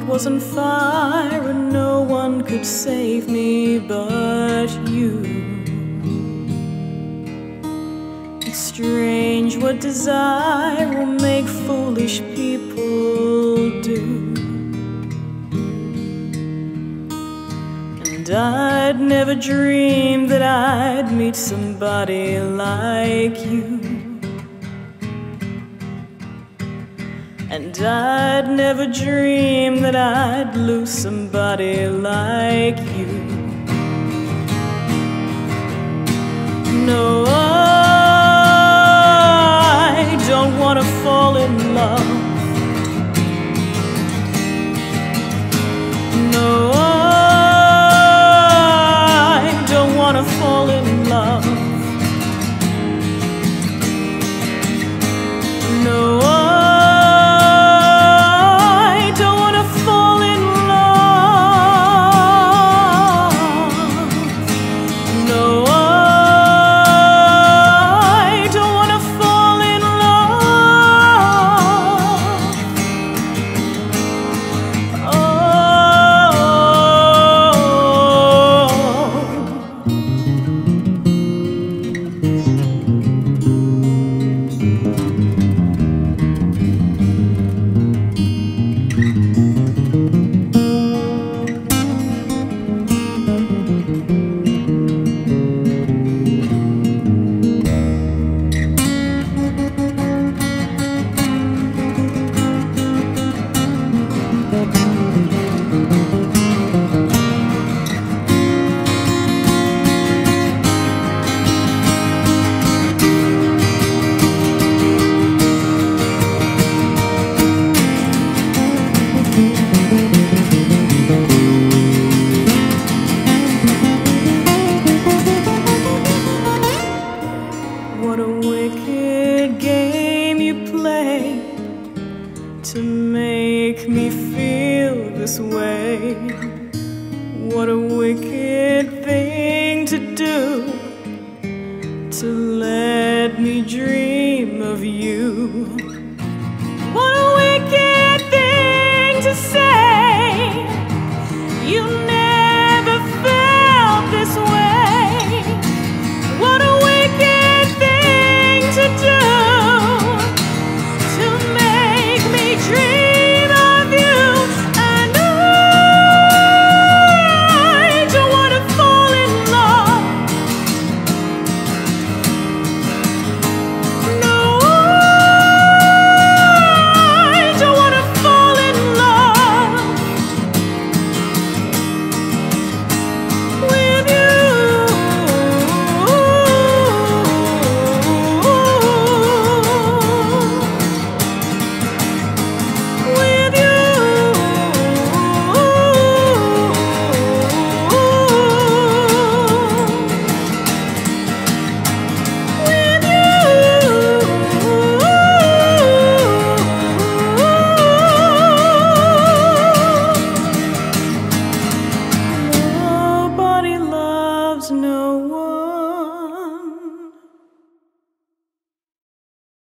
world was on fire and no one could save me but you. It's strange what desire will make foolish people do. And I'd never dreamed that I'd meet somebody like you. And I'd never dream that I'd lose somebody like you. to make me feel this way. What a wicked thing to do.